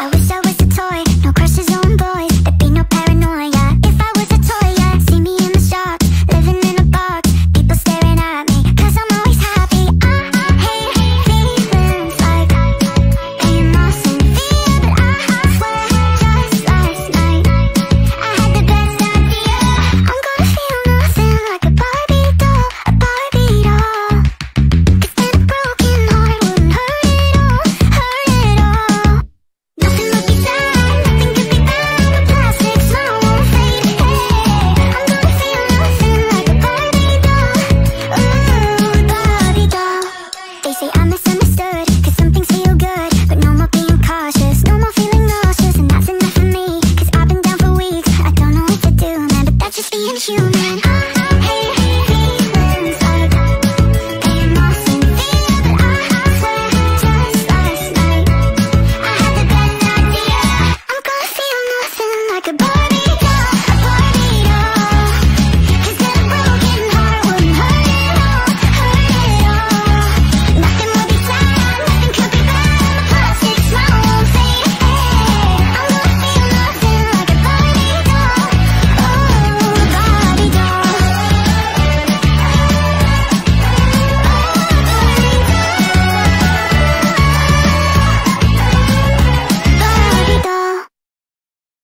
I wish I you